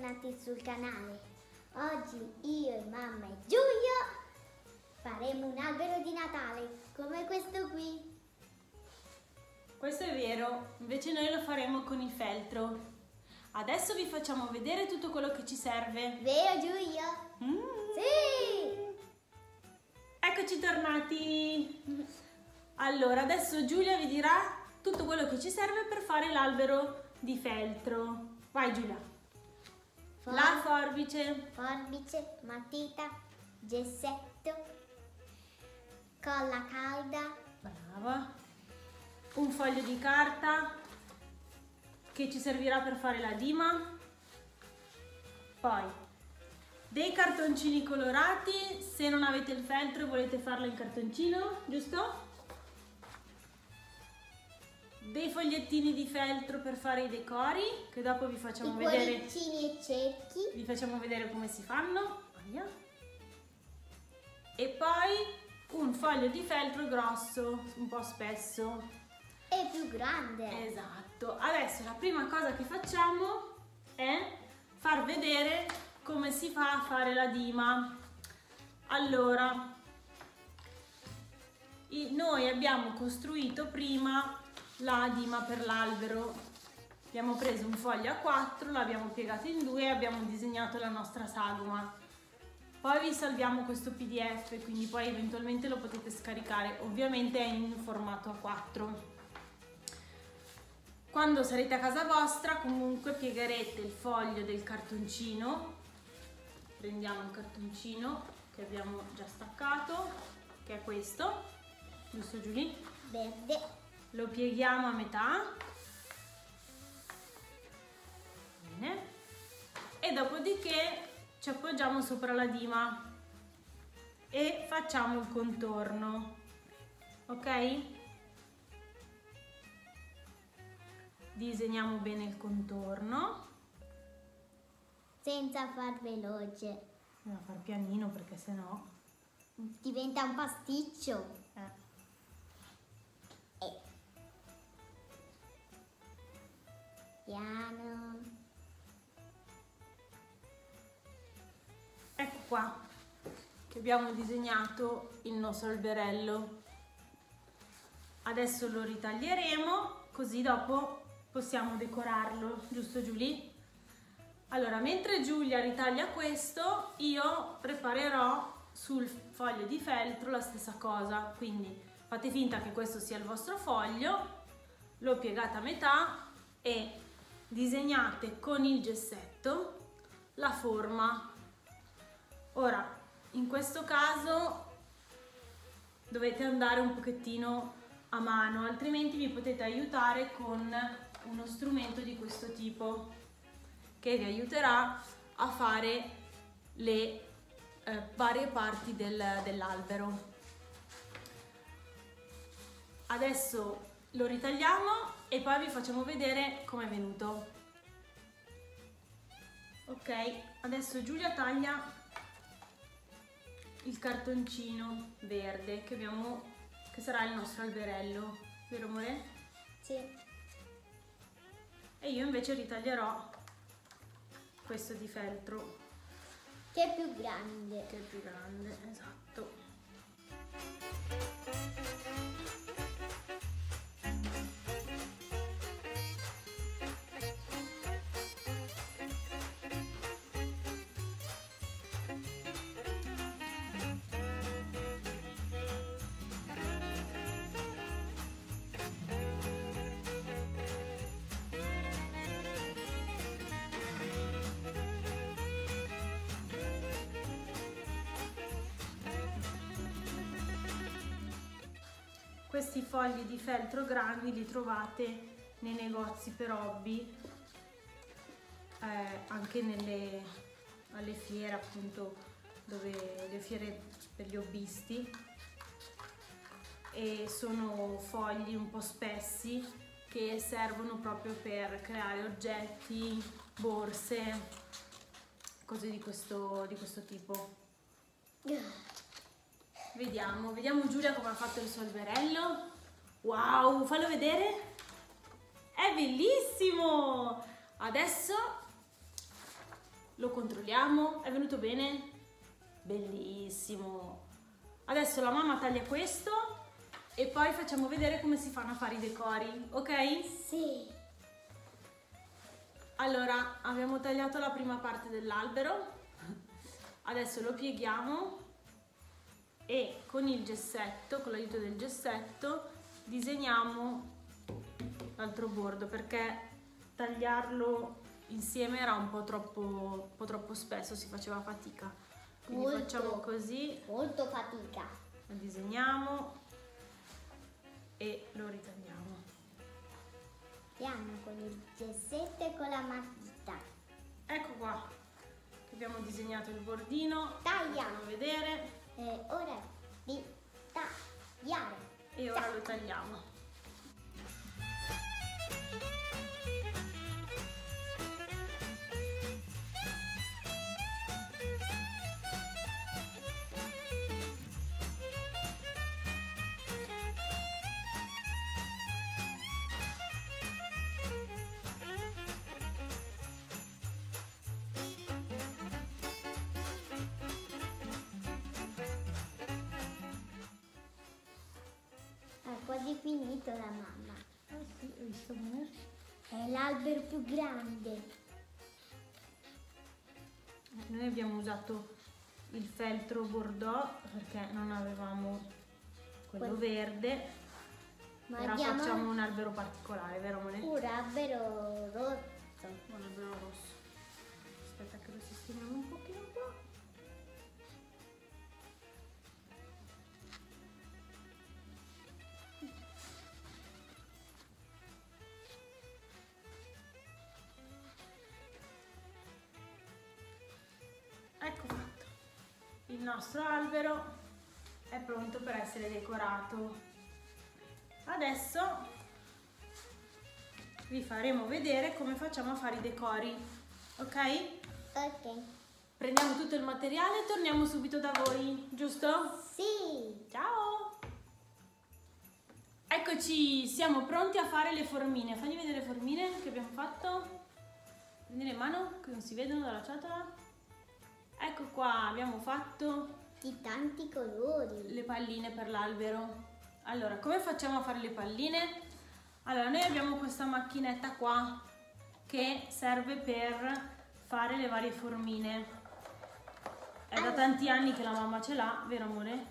bentornati sul canale. Oggi io e mamma e Giulio faremo un albero di Natale come questo qui. Questo è vero, invece noi lo faremo con il feltro. Adesso vi facciamo vedere tutto quello che ci serve. Vero Giulio? Mm. Sì! Eccoci tornati! Allora, adesso Giulia vi dirà tutto quello che ci serve per fare l'albero di feltro. Vai Giulia! For- La forbice, forbice, matita, gessetto, colla calda, brava, un foglio di carta che ci servirà per fare la dima, poi dei cartoncini colorati, se non avete il feltro e volete farlo in cartoncino, giusto? Dei fogliettini di feltro per fare i decori, che dopo vi facciamo i vedere, cuoricini e cerchi, vi facciamo vedere come si fanno. E poi un foglio di feltro grosso, un po' spesso, e più grande. Esatto, adesso la prima cosa che facciamo è far vedere come si fa a fare la dima. Allora, i- noi abbiamo costruito prima la dima per l'albero. Abbiamo preso un foglio a 4, l'abbiamo piegato in due e abbiamo disegnato la nostra sagoma. Poi vi salviamo questo PDF, quindi poi eventualmente lo potete scaricare. Ovviamente è in formato A4. Quando sarete a casa vostra comunque piegherete il foglio del cartoncino, prendiamo un cartoncino che abbiamo già staccato, che è questo, giusto Giulia? Verde, Lo pieghiamo a metà. Bene. E dopodiché ci appoggiamo sopra la dima e facciamo il contorno. Ok? Disegniamo bene il contorno. senza far veloce. Devo far pianino perché sennò... Diventa un pasticcio. Piano. Ecco qua che abbiamo disegnato il nostro alberello. Adesso lo ritaglieremo così dopo possiamo decorarlo, giusto Giulia? Allora, mentre Giulia ritaglia questo, io preparerò sul foglio di feltro la stessa cosa, quindi fate finta che questo sia il vostro foglio, lo piegate a metà e disegnate con il gessetto la forma Ora, in questo caso dovete andare un pochettino a mano, altrimenti vi potete aiutare con uno strumento di questo tipo che vi aiuterà a fare le eh, varie parti del- dell'albero. Adesso lo ritagliamo e poi vi facciamo vedere com'è venuto. Ok, adesso Giulia taglia il cartoncino verde che abbiamo che sarà il nostro alberello vero amore? Sì. e io invece ritaglierò questo di feltro Che è più grande. che è più grande esatto questi fogli di feltro grandi li trovate nei negozi per hobby eh, anche nelle alle fiere appunto dove le fiere per gli hobbisti e sono fogli un po' spessi che servono proprio per creare oggetti, borse, cose di questo, di questo tipo. Vediamo, vediamo Giulia come ha fatto il suo alberello. Wow, fallo vedere. È bellissimo! Adesso Lo controlliamo? È venuto bene? Bellissimo! Adesso la mamma taglia questo e poi facciamo vedere come si fanno a fare i decori, ok? Sì. Allora, abbiamo tagliato la prima parte dell'albero, adesso lo pieghiamo e con il gessetto, con l'aiuto del gessetto, disegniamo l'altro bordo perché tagliarlo insieme era un po' troppo, un po troppo spesso, si faceva fatica. Quindi Molto. facciamo così, Molto fatica. lo disegniamo e lo ritagliamo. Andiamo con il gessetto e con la matita. Ecco qua, abbiamo disegnato il bordino, Tagliamo. facciamo vedere E ora di tagliare. e ora lo tagliamo. Finito la mamma. Ah sì, ho visto. È l'albero più grande. Noi abbiamo usato il feltro bordeaux perché non avevamo quello Quel- verde. Ma Ora abbiamo facciamo un albero particolare, vero amore? un albero rosso. Un albero rosso. Aspetta che lo sistemiamo un pochino Il nostro albero è pronto per essere decorato. Adesso vi faremo vedere come facciamo a fare i decori. Ok? Ok. Prendiamo tutto il materiale e torniamo subito da voi, giusto? Sì. Ciao! Eccoci, siamo pronti a fare le formine. Fagli vedere le formine che abbiamo fatto. Prendi le mano che non si vedono dalla ciotola. Ecco qua, abbiamo fatto Di tanti colori. le palline per l'albero. Allora, come facciamo a fare le palline? Allora, noi abbiamo questa macchinetta qua che serve per fare le varie formine. È da tanti anni che la mamma ce l'ha, vero amore?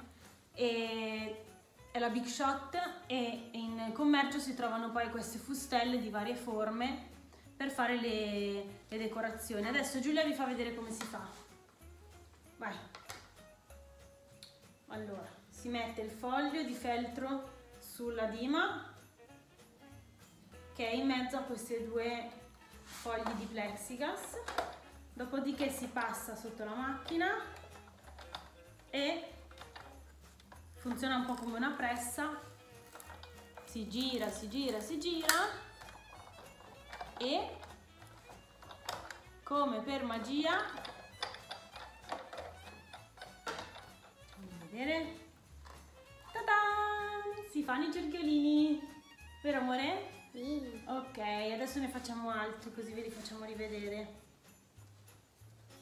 E è la Big Shot e in commercio si trovano poi queste fustelle di varie forme per fare le, le decorazioni. Adesso Giulia vi fa vedere come si fa. Vai. Allora, si mette il foglio di feltro sulla dima che è in mezzo a questi due fogli di plexiglass. Dopodiché si passa sotto la macchina e funziona un po' come una pressa. Si gira, si gira, si gira e come per magia vedere. Ta-da! Si fanno i cerchiolini. Vero amore? Sì. Ok, adesso ne facciamo altri così ve li facciamo rivedere.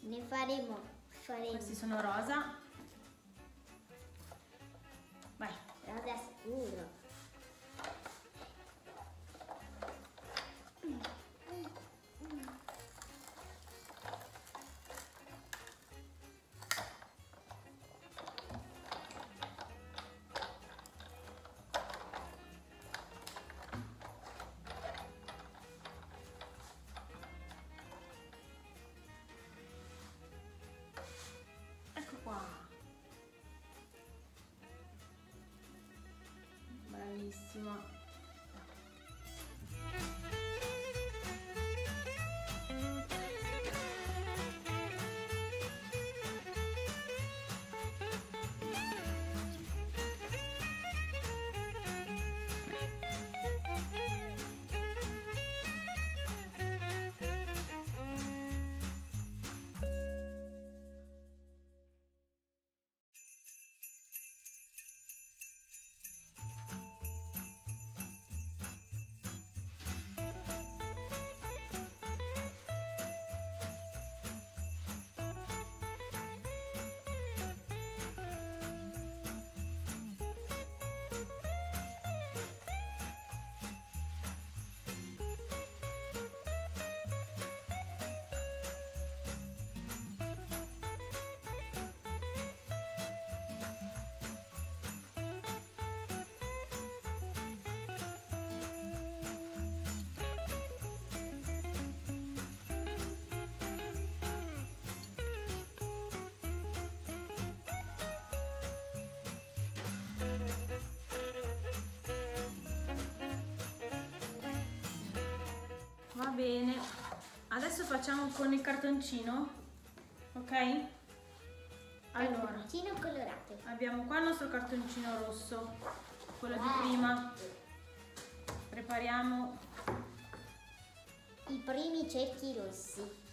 Ne faremo. Faremo. Questi sono rosa. Vai. Rosa scuro. bellissima. Bene. Adesso facciamo con il cartoncino, ok? Allora, Cartoncino colorato. abbiamo qua il nostro cartoncino rosso, quello di prima. Prepariamo I primi cerchi rossi.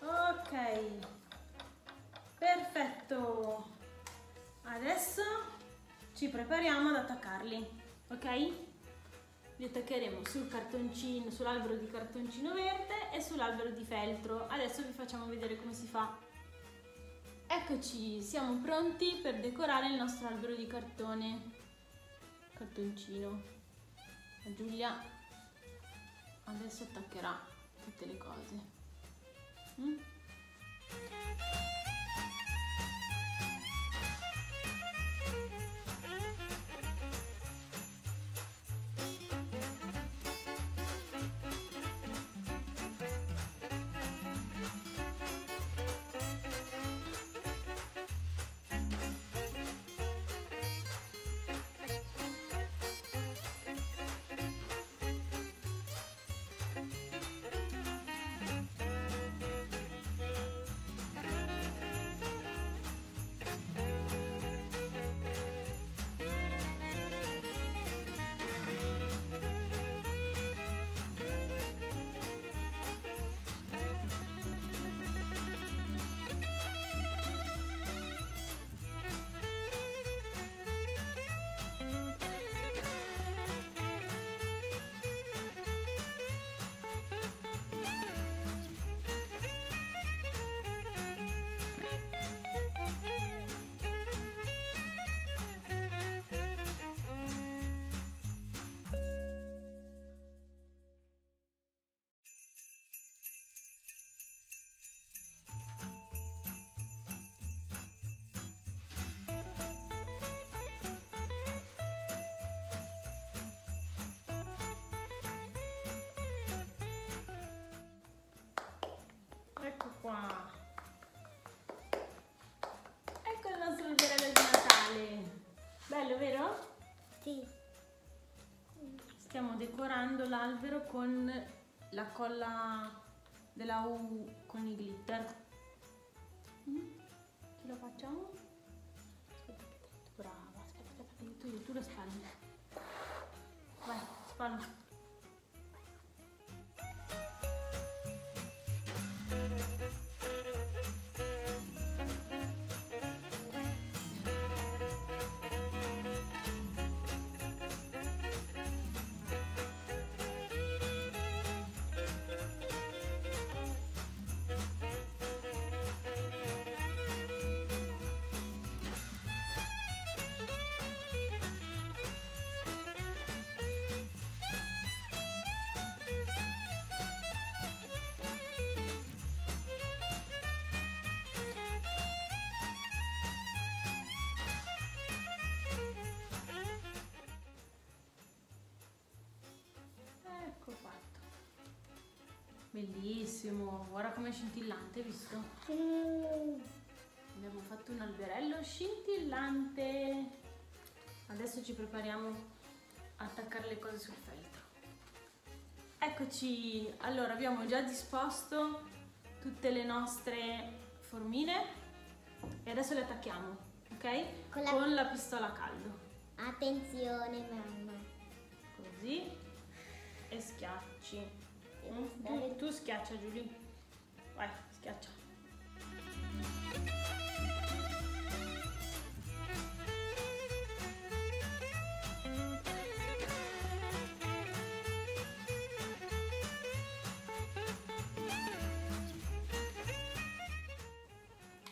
Ok, perfetto. Adesso ci prepariamo ad attaccarli, ok? Li attaccheremo sul cartoncino, sull'albero di cartoncino verde e sull'albero di feltro. Adesso vi facciamo vedere come si fa. Eccoci, siamo pronti per decorare il nostro albero di cartone. Cartoncino. Giulia adesso attaccherà tutte le cose. Mm? Ecco qua. Ecco il nostro alberello di Natale. Bello, vero? Sì. Stiamo decorando l'albero con la colla della U con i glitter. Mm? Ce la facciamo? Aspetta, brava. Aspetta, aspetta, aiuto io, tu la spalli. Vai, spalla. Bellissimo, guarda com'è scintillante, visto? Mm. Abbiamo fatto un alberello scintillante. Adesso ci prepariamo a attaccare le cose sul feltro. Eccoci, allora abbiamo già disposto tutte le nostre formine e adesso le attacchiamo, ok? Con la- Con la pistola a caldo. Attenzione mamma. Così e schiacci. Mm, Tu, tu schiaccia Giulia. Vai, schiaccia.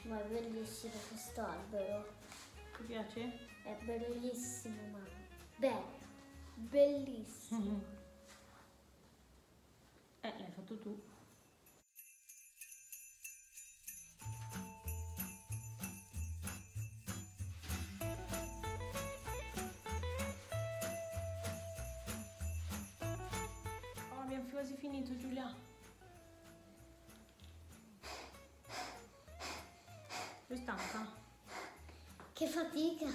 Ma è bellissimo questo albero. Ti piace? È bellissimo mamma. Bello. Bellissimo. stanca? Che fatica.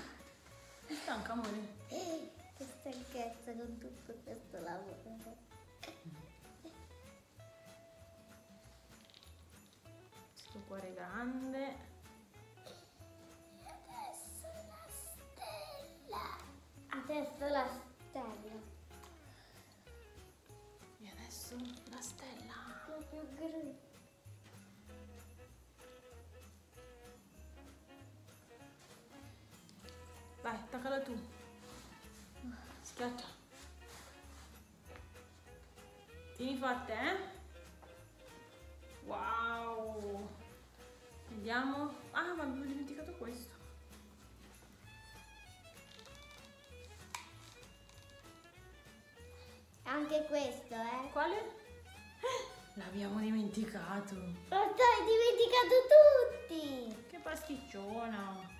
Sei stanca, amore? Che stanchezza con tutto questo lavoro. Questo cuore grande. Adesso la stella. Adesso la stella. E adesso la stella. Proprio gru- Tu. Schiaccia. Tieni forte, eh? Wow! Vediamo. Ah, ma avevo dimenticato questo. Anche questo, eh. Quale? L'abbiamo dimenticato. Ma hai dimenticato tutti. Che pasticciona.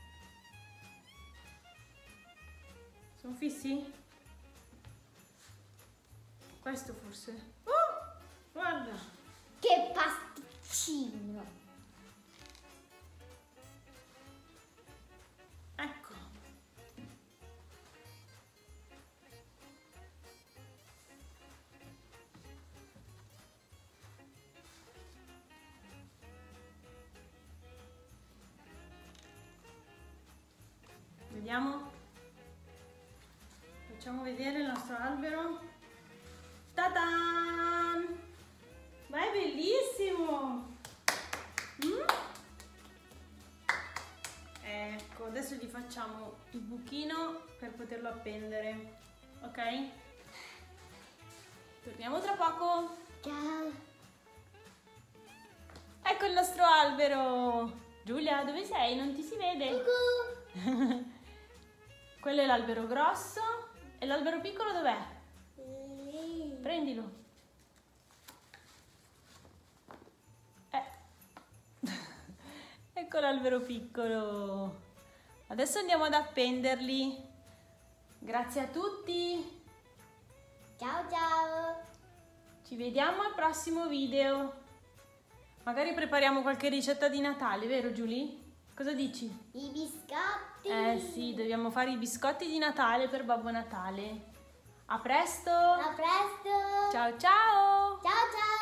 Sono fissi? Questo forse. Oh! Guarda! Che pasticcino. Ecco. Vediamo. Facciamo vedere il nostro albero. Ta-dan! Ma è bellissimo! Mm? Ecco, adesso gli facciamo il buchino per poterlo appendere, ok? Torniamo tra poco. Ciao. Ecco il nostro albero. Giulia, dove sei? Non ti si vede. Quello è l'albero grosso e l'albero piccolo dov'è? Lì. Prendilo. Eh. ecco l'albero piccolo. Adesso andiamo ad appenderli. Grazie a tutti. Ciao ciao. Ci vediamo al prossimo video. Magari prepariamo qualche ricetta di Natale, vero Giulia? Cosa dici? I biscotti. Eh sì, dobbiamo fare i biscotti di Natale per Babbo Natale. A presto! A presto. Ciao ciao! Ciao ciao.